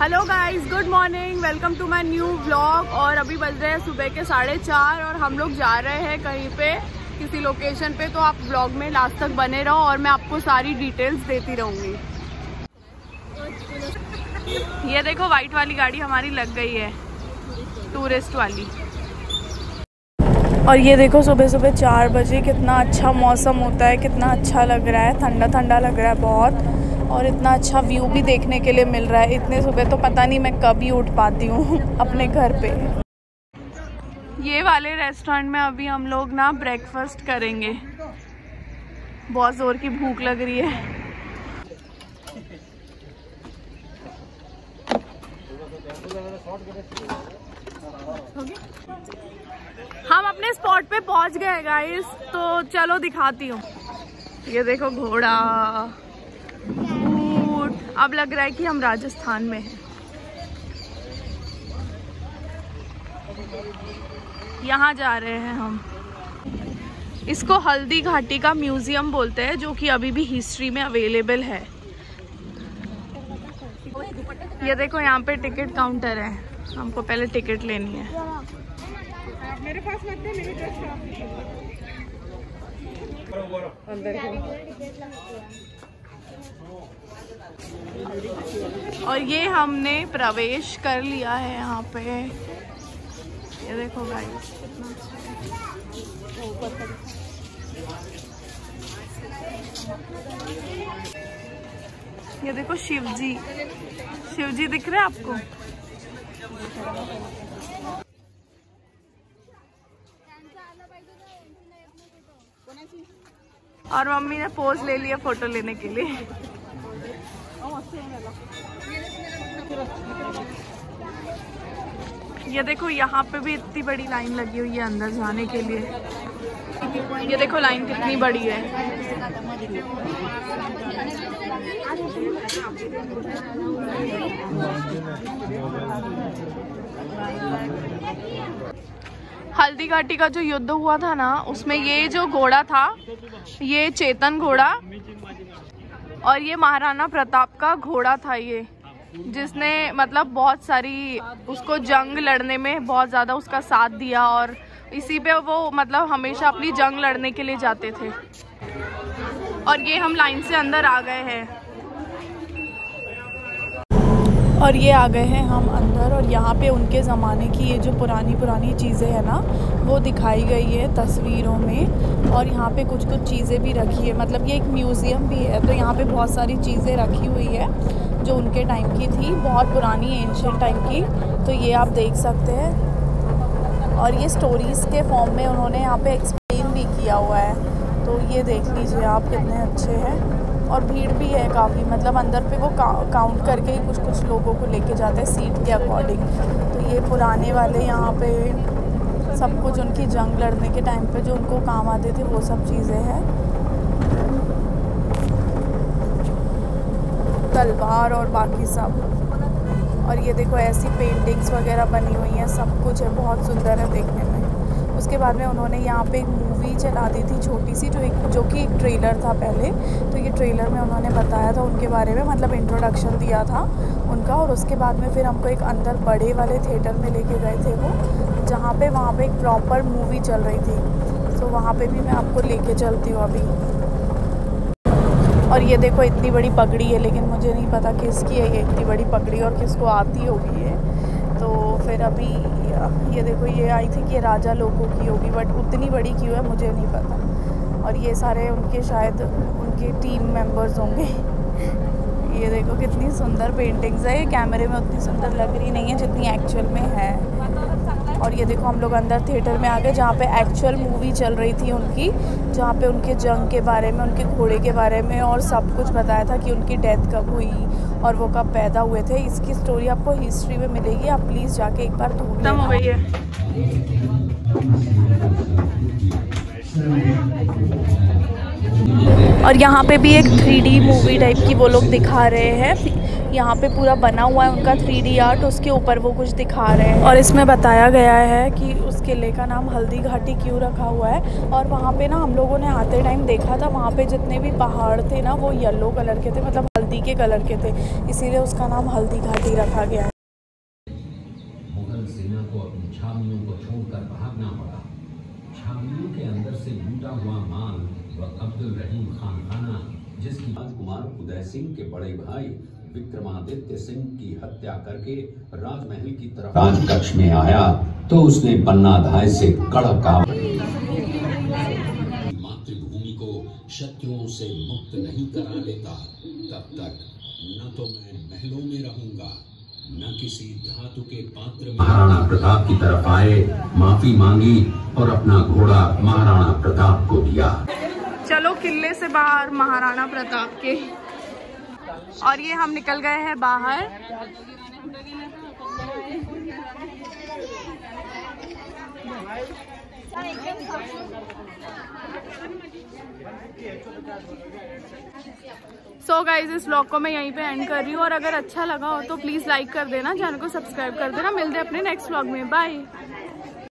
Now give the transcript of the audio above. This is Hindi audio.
Hello guys good morning welcome to my new vlog और अभी बज रहे हैं सुबह के साढ़े चार और हम लोग जा रहे हैं कहीं पे, किसी लोकेशन पे। तो आप व्लॉग में लास्ट तक बने रहो और मैं आपको सारी डिटेल्स देती रहूँगी। ये देखो वाइट वाली गाड़ी हमारी लग गई है। टूरिस्ट वाली। और ये देखो, सुबह सुबह चार बजे कितना अच्छा मौसम होता है, कितना अच्छा लग रहा है। ठंडा ठंडा लग रहा है बहुत। और इतना अच्छा व्यू भी देखने के लिए मिल रहा है। इतने सुबह तो पता नहीं मैं ही उठ पाती हूँ अपने घर पे। ये वाले रेस्टोरेंट में अभी हम लोग ना ब्रेकफास्ट करेंगे। बहुत ज़ोर की भूख लग रही है। हम अपने स्पॉट पे पहुँच गए गाइस तो चलो दिखाती हूँ। ये देखो घोड़ा। अब लग रहा है कि हम राजस्थान में हैं। यहाँ जा रहे हैं हम। इसको हल्दी घाटी का म्यूज़ियम बोलते हैं जो कि अभी भी हिस्ट्री में अवेलेबल है। ये देखो यहाँ पे टिकट काउंटर है। हमको पहले टिकट लेनी है। मेरे पास मेरे अंदर और ये हमने प्रवेश कर लिया है यहाँ पे। ये देखो भाई ये देखो शिव जी शिव जी दिख रहे हैं आपको? और मम्मी ने पोज ले लिया फ़ोटो लेने के लिए। ये देखो, यहाँ पे भी इतनी बड़ी लाइन लगी हुई है अंदर जाने के लिए। ये देखो, लाइन कितनी बड़ी है। हल्दी घाटी का जो युद्ध हुआ था ना, उसमें ये जो घोड़ा था, ये चेतन घोड़ा और ये महाराणा प्रताप का घोड़ा था ये, जिसने मतलब बहुत सारी, उसको जंग लड़ने में बहुत ज़्यादा उसका साथ दिया और इसी पे वो मतलब हमेशा अपनी जंग लड़ने के लिए जाते थे। और ये हम लाइन से अंदर आ गए हैं। और ये आ गए हैं हम अंदर और यहाँ पे उनके ज़माने की ये जो पुरानी पुरानी चीज़ें हैं ना, वो दिखाई गई है तस्वीरों में और यहाँ पे कुछ कुछ चीज़ें भी रखी है। मतलब ये एक म्यूज़ियम भी है तो यहाँ पे बहुत सारी चीज़ें रखी हुई है जो उनके टाइम की थी, बहुत पुरानी एंशियन टाइम की। तो ये आप देख सकते हैं। और ये स्टोरीज़ के फॉर्म में उन्होंने यहाँ पर एक्सप्लेन भी किया हुआ है। तो ये देख लीजिए आप कितने अच्छे हैं। और भीड़ भी है काफ़ी मतलब अंदर पे वो काउंट करके ही कुछ कुछ लोगों को लेके जाते हैं सीट के अकॉर्डिंग तो ये पुराने वाले यहाँ पे सब कुछ उनकी जंग लड़ने के टाइम पे जो उनको काम आते थे, वो सब चीज़ें हैं। तलवार और बाकी सब। और ये देखो ऐसी पेंटिंग्स वगैरह बनी हुई हैं, सब कुछ है, बहुत सुंदर है देखने उसके बाद में उन्होंने यहाँ पे एक मूवी चला दी थी छोटी सी, जो एक जो कि एक ट्रेलर था पहले। तो ये ट्रेलर में उन्होंने बताया था उनके बारे में मतलब इंट्रोडक्शन दिया था उनका। और उसके बाद में फिर हमको एक अंदर बड़े वाले थिएटर में लेके गए थे वो, जहाँ पे वहाँ पे एक प्रॉपर मूवी चल रही थी। तो वहाँ पे भी मैं आपको लेके चलती हूँ अभी। और ये देखो, इतनी बड़ी पगड़ी है, लेकिन मुझे नहीं पता किसकी है ये इतनी बड़ी पगड़ी और किसको आती होगी ये। तो फिर अभी, ये देखो, ये आई थी कि ये राजा लोगों की होगी बट उतनी बड़ी क्यों है, मुझे नहीं पता। और ये सारे उनके शायद, उनके टीम मेंबर्स होंगे। ये देखो, कितनी सुंदर पेंटिंग्स है। ये कैमरे में उतनी सुंदर लग रही नहीं है जितनी एक्चुअल में है। और ये देखो, हम लोग अंदर थिएटर में आ गए, जहाँ पे एक्चुअल मूवी चल रही थी उनकी, जहाँ पे उनके जंग के बारे में, उनके घोड़े के बारे में और सब कुछ बताया था कि उनकी डेथ कब हुई। और वो कब पैदा हुए थे इसकी स्टोरी आपको हिस्ट्री में मिलेगी आप प्लीज़ जाके एक बार हो गई है। और यहाँ पे भी एक थ्री मूवी टाइप की वो लोग दिखा रहे हैं। यहाँ पे पूरा बना हुआ है उनका थ्री डी आर्ट उसके ऊपर वो कुछ दिखा रहे हैं। और इसमें बताया गया है कि उस किले का नाम हल्दी घाटी क्यों रखा हुआ है। और वहाँ पे ना हम लोगों ने आते टाइम देखा था वहाँ पे जितने भी पहाड़ थे ना वो येलो कलर के थे मतलब हल्दी के कलर के थे, इसीलिए उसका नाम हल्दी घाटी रखा गया। मुगल सेना को अपनी छावनियों को छोड़कर भागना पड़ा। छावनियों के अंदर से लूटा हुआ माल व अब्दुल रहीम खान खाना जिसकी राजकुमार उदय सिंह के बड़े भाई विक्रमादित्य सिंह की हत्या करके राजमहल की तरफ़ राजकक्ष में आया तो उसने पन्नाधाय से कड़क मातृभूमि को शत्रुओं से मुक्त नहीं करा लेता। तब तक न तो मैं महलों में रहूँगा न किसी धातु के पात्र में महाराणा प्रताप की तरफ़ आए माफ़ी मांगी और अपना घोड़ा महाराणा प्रताप को दिया। चलो किले से बाहर महाराणा प्रताप के। और ये हम निकल गए हैं बाहर। सो गाइज़ इस ब्लॉग को मैं यहीं पे एंड कर रही हूँ और अगर अच्छा लगा हो तो प्लीज़ लाइक कर देना चैनल को सब्सक्राइब कर देना। मिलते हैं अपने नेक्स्ट ब्लॉग में। बाय